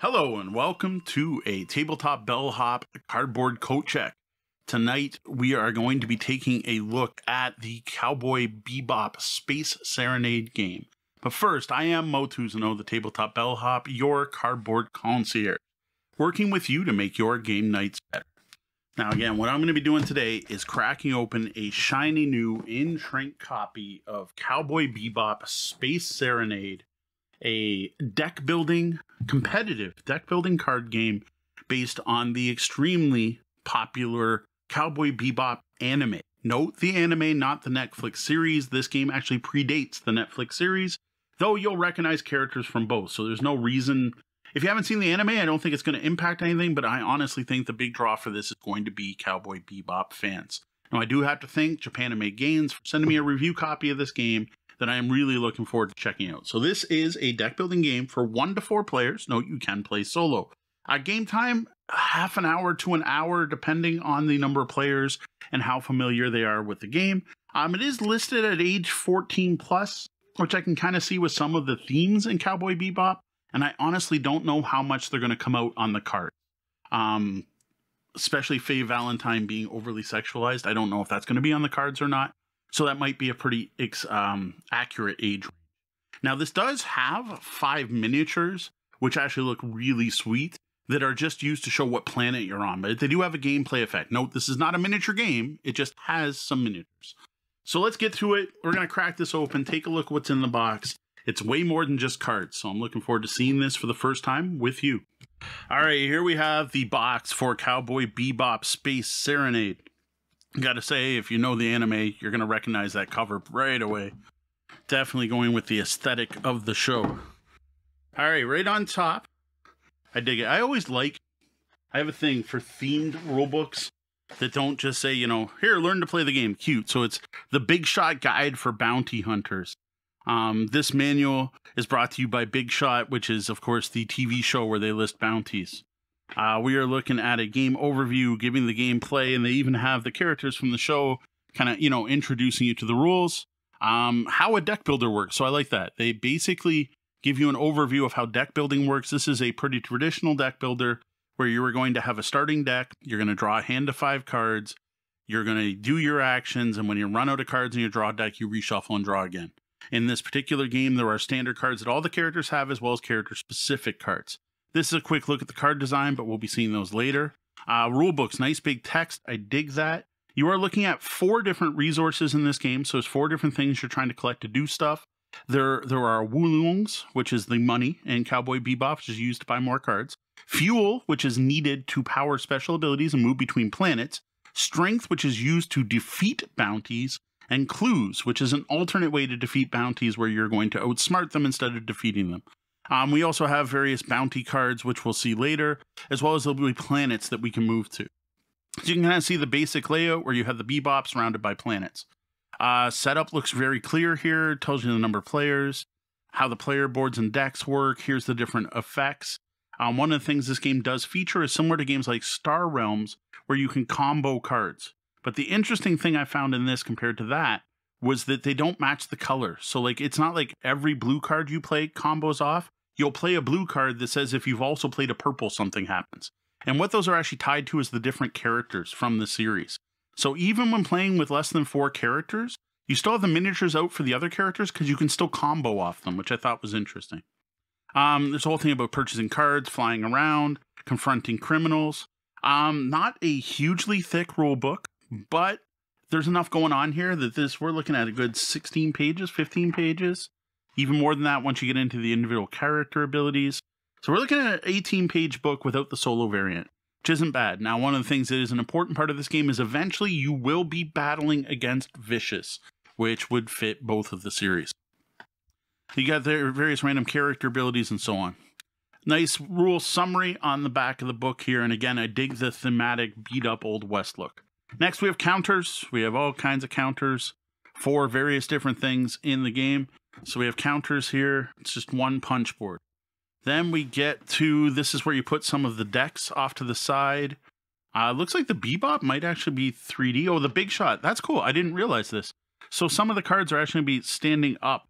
Hello and welcome to a tabletop bellhop cardboard coat check. Tonight we are going to be taking a look at the Cowboy Bebop Space Serenade game. But first, I am Moe Tousignant, the tabletop bellhop, your cardboard concierge, working with you to make your game nights better. Now, again, what I'm going to be doing today is cracking open a shiny new in shrink copy of Cowboy Bebop Space Serenade a deck building, competitive deck building card game based on the extremely popular Cowboy Bebop anime. Note the anime, not the Netflix series. This game actually predates the Netflix series, though you'll recognize characters from both. So there's no reason. If you haven't seen the anime, I don't think it's going to impact anything, but I honestly think the big draw for this is going to be Cowboy Bebop fans. Now, I do have to thank Japanime Games for sending me a review copy of this game that I am really looking forward to checking out. So this is a deck building game for one to four players. Note you can play solo. Uh, game time, half an hour to an hour, depending on the number of players and how familiar they are with the game. Um, it is listed at age 14 plus, which I can kind of see with some of the themes in Cowboy Bebop. And I honestly don't know how much they're going to come out on the card. Um, especially Faye Valentine being overly sexualized. I don't know if that's going to be on the cards or not. So that might be a pretty um, accurate age range. Now, this does have five miniatures, which actually look really sweet, that are just used to show what planet you're on. But they do have a gameplay effect. Note, this is not a miniature game, it just has some miniatures. So let's get to it. We're going to crack this open, take a look what's in the box. It's way more than just cards, so I'm looking forward to seeing this for the first time with you. All right, here we have the box for Cowboy Bebop Space Serenade. Gotta say, if you know the anime, you're gonna recognize that cover right away. Definitely going with the aesthetic of the show. All right, right on top. I dig it. I always like, I have a thing for themed rulebooks that don't just say, you know, here, learn to play the game. Cute. So it's the Big Shot Guide for Bounty Hunters. Um, this manual is brought to you by Big Shot, which is, of course, the TV show where they list bounties. Uh, we are looking at a game overview, giving the gameplay, and they even have the characters from the show kind of, you know, introducing you to the rules, um, how a deck builder works. So I like that. They basically give you an overview of how deck building works. This is a pretty traditional deck builder where you are going to have a starting deck, you're going to draw a hand of five cards, you're going to do your actions, and when you run out of cards in your draw deck, you reshuffle and draw again. In this particular game, there are standard cards that all the characters have, as well as character specific cards. This is a quick look at the card design, but we'll be seeing those later. Uh, rule books, nice big text. I dig that. You are looking at four different resources in this game, so it's four different things you're trying to collect to do stuff. There, there are Woolongs, which is the money, and Cowboy Bebop, which is used to buy more cards. Fuel, which is needed to power special abilities and move between planets. Strength, which is used to defeat bounties. And Clues, which is an alternate way to defeat bounties where you're going to outsmart them instead of defeating them. Um, we also have various bounty cards, which we'll see later, as well as there'll be planets that we can move to. So you can kind of see the basic layout where you have the bebop surrounded by planets. Uh, setup looks very clear here, tells you the number of players, how the player boards and decks work. Here's the different effects. Um, one of the things this game does feature is similar to games like Star Realms, where you can combo cards. But the interesting thing I found in this compared to that was that they don't match the color. So, like, it's not like every blue card you play combos off you'll play a blue card that says if you've also played a purple, something happens. And what those are actually tied to is the different characters from the series. So even when playing with less than four characters, you still have the miniatures out for the other characters because you can still combo off them, which I thought was interesting. Um, there's a whole thing about purchasing cards, flying around, confronting criminals. Um, not a hugely thick rule book, but there's enough going on here that this we're looking at a good 16 pages, 15 pages. Even more than that, once you get into the individual character abilities. So we're looking at an 18 page book without the solo variant, which isn't bad. Now, one of the things that is an important part of this game is eventually you will be battling against Vicious, which would fit both of the series. You got their various random character abilities and so on. Nice rule summary on the back of the book here. And again, I dig the thematic beat up Old West look. Next, we have counters. We have all kinds of counters for various different things in the game. So we have counters here. It's just one punch board. Then we get to this is where you put some of the decks off to the side. Uh, looks like the Bebop might actually be 3D. Oh, the Big Shot. That's cool. I didn't realize this. So some of the cards are actually be standing up.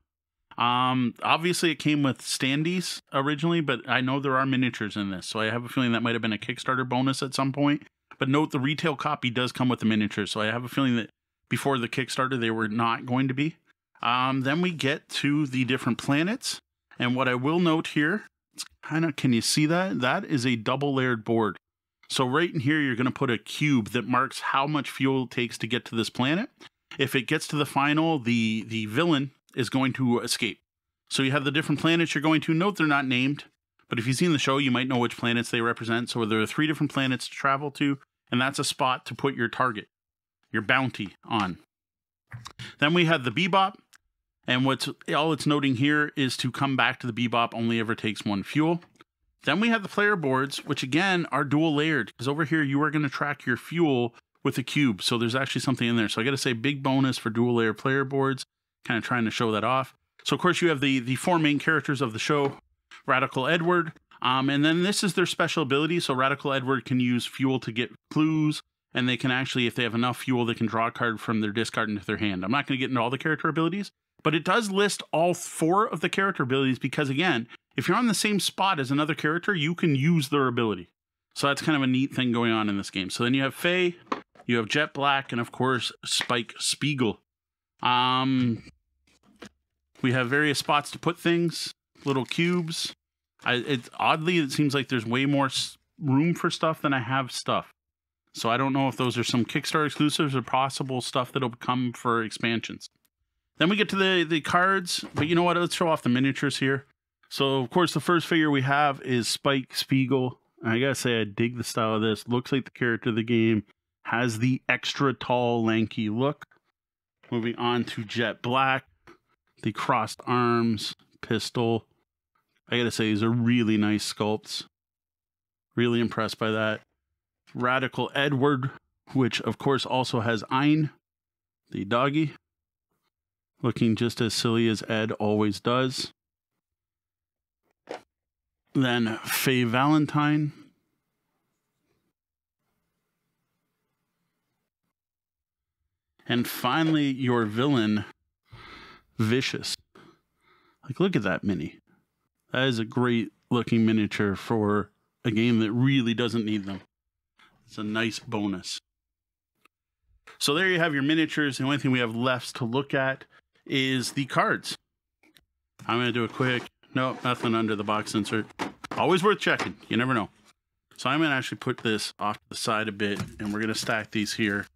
Um, obviously, it came with standees originally, but I know there are miniatures in this, so I have a feeling that might have been a Kickstarter bonus at some point. But note the retail copy does come with the miniatures, so I have a feeling that before the Kickstarter they were not going to be. Um, then we get to the different planets, and what I will note here, it's kind of can you see that? That is a double layered board. So right in here, you're going to put a cube that marks how much fuel it takes to get to this planet. If it gets to the final, the the villain is going to escape. So you have the different planets you're going to. Note they're not named, but if you've seen the show, you might know which planets they represent. So there are three different planets to travel to, and that's a spot to put your target, your bounty on. Then we have the Bebop, and what's all it's noting here is to come back to the Bebop only ever takes one fuel. Then we have the player boards, which again are dual layered because over here you are going to track your fuel with a cube. So there's actually something in there. So I got to say, big bonus for dual layer player boards, kind of trying to show that off. So of course you have the the four main characters of the show, Radical Edward, um, and then this is their special ability. So Radical Edward can use fuel to get clues, and they can actually, if they have enough fuel, they can draw a card from their discard into their hand. I'm not going to get into all the character abilities, but it does list all four of the character abilities because again, if you're on the same spot as another character, you can use their ability. So that's kind of a neat thing going on in this game. So then you have Faye, you have Jet Black, and of course Spike Spiegel. Um, we have various spots to put things, little cubes. I, oddly it seems like there's way more room for stuff than I have stuff. So I don't know if those are some Kickstarter exclusives or possible stuff that'll come for expansions. Then we get to the the cards, but you know what? Let's show off the miniatures here. So of course the first figure we have is Spike Spiegel. I gotta say I dig the style of this. Looks like the character of the game. Has the extra tall, lanky look. Moving on to Jet Black, the crossed arms, pistol. I gotta say these are really nice sculpts. Really impressed by that. Radical Edward, which of course also has Ein, the doggy looking just as silly as Ed always does. Then Faye Valentine. And finally, your villain, Vicious. Like, look at that mini. That is a great looking miniature for a game that really doesn't need them. It's a nice bonus. So there you have your miniatures. The only thing we have left to look at is the cards. I'm going to do a quick, no, nothing under the box insert. Always worth checking. You never know. So I'm going to actually put this off to the side a bit and we're going to stack these here.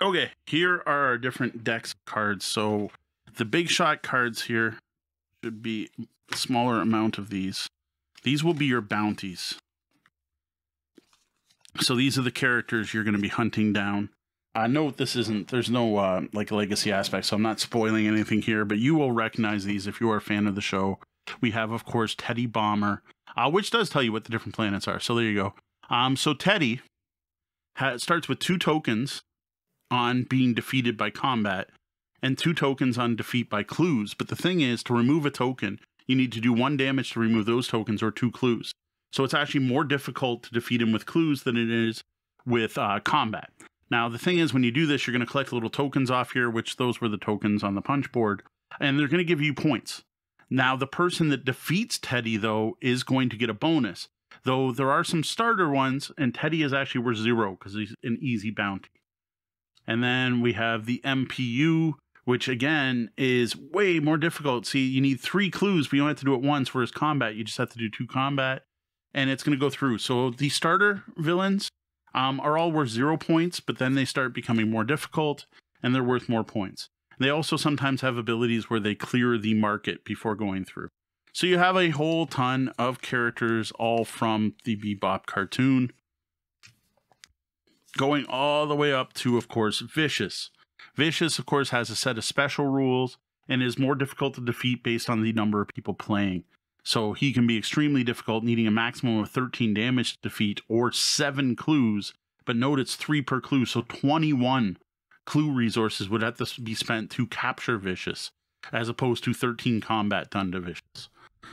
Okay, here are our different decks of cards. So the big shot cards here should be a smaller amount of these. These will be your bounties. So these are the characters you're going to be hunting down. I know this isn't, there's no uh, like legacy aspect, so I'm not spoiling anything here, but you will recognize these if you are a fan of the show. We have, of course, Teddy Bomber, uh, which does tell you what the different planets are. So there you go. Um, so Teddy starts with two tokens on being defeated by combat and two tokens on defeat by clues. But the thing is, to remove a token, you need to do one damage to remove those tokens or two clues. So it's actually more difficult to defeat him with clues than it is with uh, combat. Now, the thing is, when you do this, you're going to collect little tokens off here, which those were the tokens on the punch board, and they're going to give you points. Now, the person that defeats Teddy, though, is going to get a bonus. Though there are some starter ones, and Teddy is actually worth zero because he's an easy bounty. And then we have the MPU, which again is way more difficult. See, you need three clues, but you don't have to do it once, whereas combat, you just have to do two combat, and it's going to go through. So the starter villains um, are all worth zero points, but then they start becoming more difficult and they're worth more points. They also sometimes have abilities where they clear the market before going through. So you have a whole ton of characters all from the Bebop cartoon, going all the way up to, of course, Vicious. Vicious, of course, has a set of special rules and is more difficult to defeat based on the number of people playing. So he can be extremely difficult, needing a maximum of 13 damage to defeat or seven clues. But note it's three per clue, so 21 clue resources would have to be spent to capture Vicious, as opposed to 13 combat done to Vicious.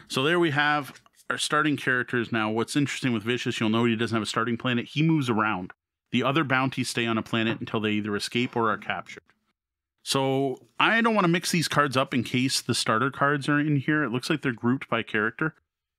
So there we have our starting characters. Now, what's interesting with Vicious, you'll know he doesn't have a starting planet. He moves around. The other bounties stay on a planet until they either escape or are captured. So I don't want to mix these cards up in case the starter cards are in here. It looks like they're grouped by character.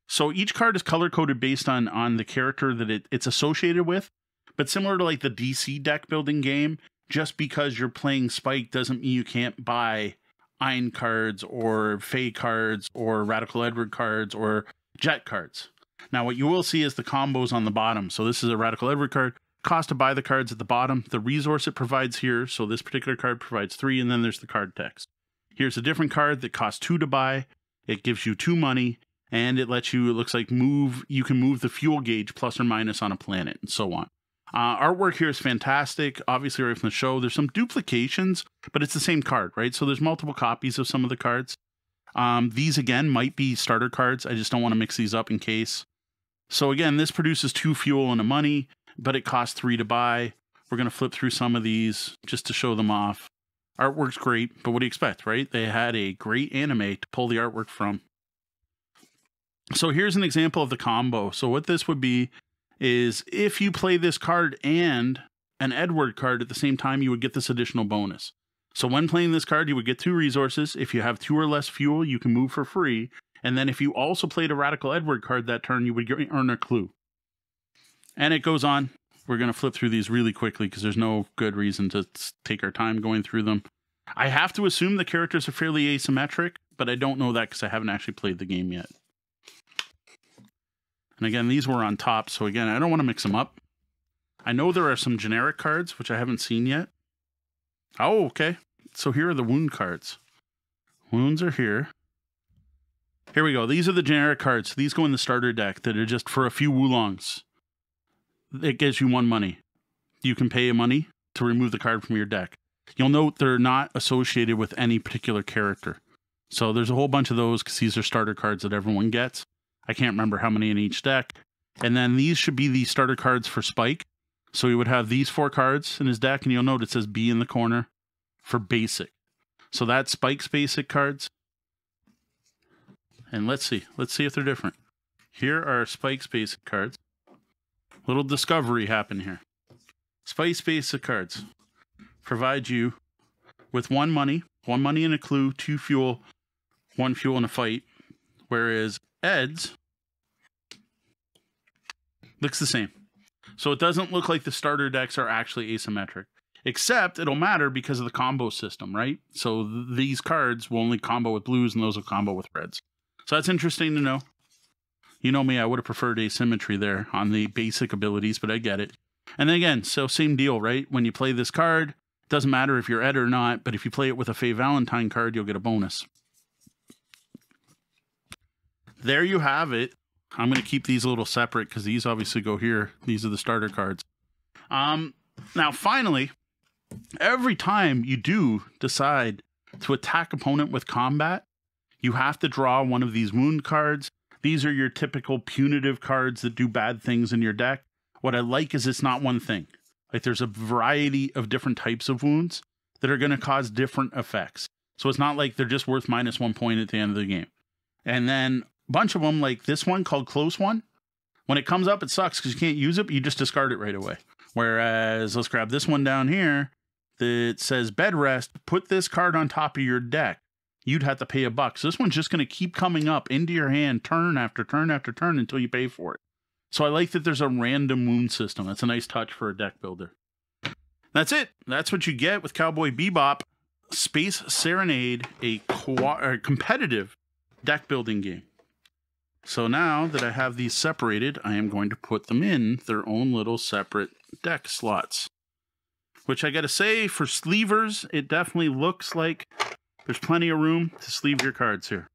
So each card is color coded based on on the character that it, it's associated with. But similar to like the DC deck building game, just because you're playing Spike doesn't mean you can't buy Ein cards or Faye cards or Radical Edward cards or Jet cards. Now, what you will see is the combos on the bottom. So this is a Radical Edward card. Cost to buy the cards at the bottom. The resource it provides here. So this particular card provides three, and then there's the card text. Here's a different card that costs two to buy. It gives you two money, and it lets you, it looks like, move, you can move the fuel gauge plus or minus on a planet, and so on. Uh, artwork here is fantastic. Obviously, right from the show, there's some duplications, but it's the same card, right? So there's multiple copies of some of the cards. Um, these again might be starter cards. I just don't want to mix these up in case. So again, this produces two fuel and a money, but it costs three to buy. We're going to flip through some of these just to show them off. Artwork's great, but what do you expect, right? They had a great anime to pull the artwork from. So here's an example of the combo. So what this would be is if you play this card and an Edward card at the same time, you would get this additional bonus. So when playing this card, you would get two resources. If you have two or less fuel, you can move for free. And then if you also played a Radical Edward card that turn, you would earn a clue. And it goes on. We're going to flip through these really quickly because there's no good reason to take our time going through them. I have to assume the characters are fairly asymmetric, but I don't know that because I haven't actually played the game yet. And again, these were on top, so again, I don't want to mix them up. I know there are some generic cards, which I haven't seen yet. Oh, okay. So here are the wound cards. Wounds are here. Here we go. These are the generic cards. These go in the starter deck that are just for a few Woolongs. It gives you one money. You can pay a money to remove the card from your deck. You'll note they're not associated with any particular character. So there's a whole bunch of those because these are starter cards that everyone gets. I can't remember how many in each deck. And then these should be the starter cards for Spike. So he would have these four cards in his deck, and you'll note it says B in the corner for basic. So that's Spike's basic cards. And let's see. Let's see if they're different. Here are Spike's basic cards. Little discovery happened here. Spike's basic cards provide you with one money, one money and a clue, two fuel, one fuel and a fight. Whereas Ed's looks the same. So it doesn't look like the starter decks are actually asymmetric, except it'll matter because of the combo system, right? So th- these cards will only combo with blues and those will combo with reds. So that's interesting to know. You know me, I would have preferred asymmetry there on the basic abilities, but I get it. And then again, so same deal, right? When you play this card, doesn't matter if you're Ed or not, but if you play it with a Faye Valentine card, you'll get a bonus. There you have it. I'm going to keep these a little separate because these obviously go here. These are the starter cards. Um, now, finally, every time you do decide to attack opponent with combat, you have to draw one of these wound cards. These are your typical punitive cards that do bad things in your deck. What I like is it's not one thing. Like there's a variety of different types of wounds that are going to cause different effects. So it's not like they're just worth minus one point at the end of the game. And then a bunch of them, like this one called Close One. When it comes up, it sucks because you can't use it, but you just discard it right away. Whereas, let's grab this one down here that says Bed Rest. Put this card on top of your deck. You'd have to pay a buck. So this one's just going to keep coming up into your hand turn after turn after turn until you pay for it. So I like that there's a random wound system. That's a nice touch for a deck builder. That's it. That's what you get with Cowboy Bebop Space Serenade, a, co- a competitive deck building game. So now that I have these separated, I am going to put them in their own little separate deck slots. Which I gotta say, for sleevers, it definitely looks like there's plenty of room to sleeve your cards here.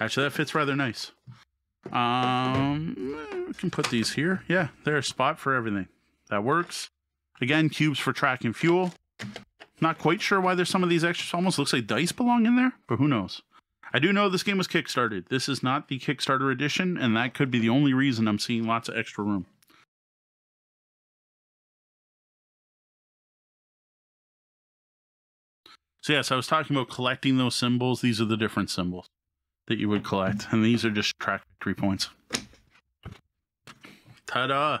Actually, that fits rather nice. Um, we can put these here. Yeah, there's a spot for everything. That works. Again, cubes for tracking fuel. Not quite sure why there's some of these extras. Almost looks like dice belong in there, but who knows? I do know this game was kickstarted. This is not the Kickstarter edition, and that could be the only reason I'm seeing lots of extra room. So yes, I was talking about collecting those symbols. These are the different symbols that you would collect, and these are just track victory points. Ta-da!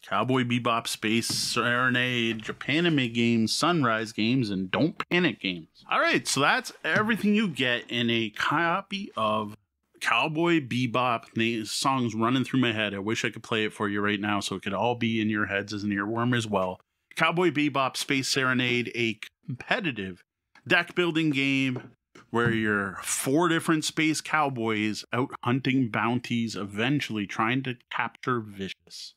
Cowboy Bebop Space Serenade, Japanime games, Sunrise games, and Don't Panic games. All right, so that's everything you get in a copy of Cowboy Bebop. Song's running through my head. I wish I could play it for you right now so it could all be in your heads as an earworm as well. Cowboy Bebop Space Serenade, a competitive deck building game where you're four different space cowboys out hunting bounties, eventually trying to capture Vicious.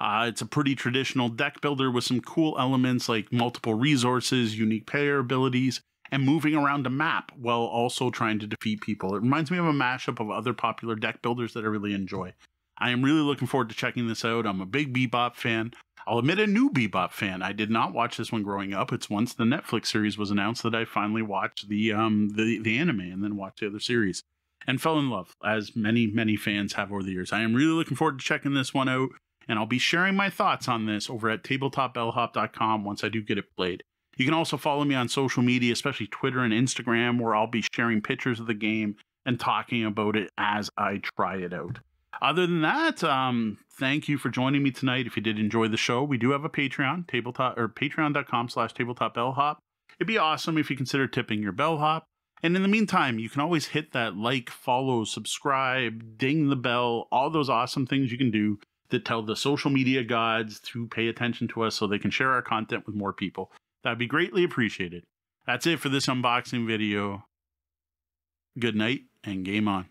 Uh, it's a pretty traditional deck builder with some cool elements like multiple resources, unique player abilities, and moving around a map while also trying to defeat people. It reminds me of a mashup of other popular deck builders that I really enjoy. I am really looking forward to checking this out. I'm a big Bebop fan. I'll admit a new Bebop fan. I did not watch this one growing up. It's once the Netflix series was announced that I finally watched the um the, the anime and then watched the other series and fell in love, as many, many fans have over the years. I am really looking forward to checking this one out, and I'll be sharing my thoughts on this over at tabletopbellhop.com once I do get it played. You can also follow me on social media, especially Twitter and Instagram, where I'll be sharing pictures of the game and talking about it as I try it out. Other than that, um, thank you for joining me tonight. If you did enjoy the show, we do have a Patreon, tabletop or patreon.com slash tabletop bellhop. It'd be awesome if you consider tipping your bellhop. And in the meantime, you can always hit that like, follow, subscribe, ding the bell, all those awesome things you can do that tell the social media gods to pay attention to us so they can share our content with more people. That'd be greatly appreciated. That's it for this unboxing video. Good night and game on.